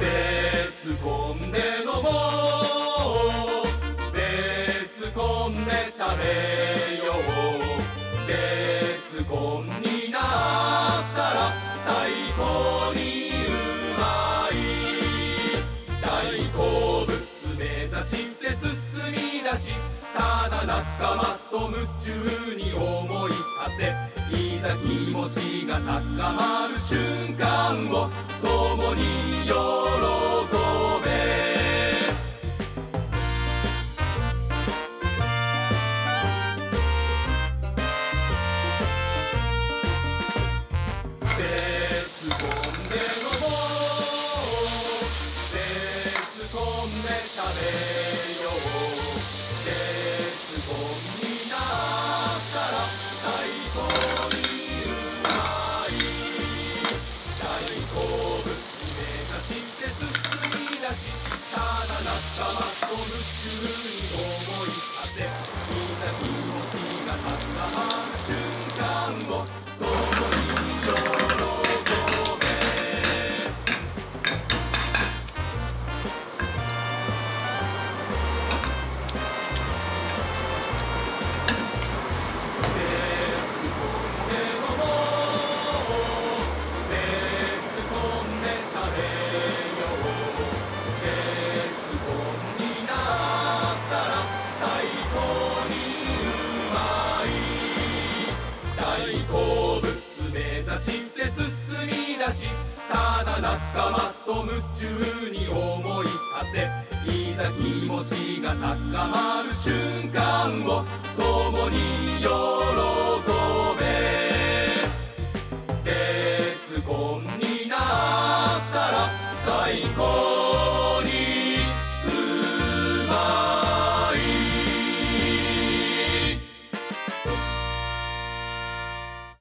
ベースコンで飲もう。ベースコンで食べようベースコンになったら最高にう。まい大好物目指して進み出し。ただ仲間と夢中に思い馳せ。いざ気持ちが高まる瞬間を共によだ仲間と夢中に思い馳せいざ出しただ仲間と夢中に思い馳せいざ気持ちが高まる瞬間を共に喜べ。ベースコンになったら最高。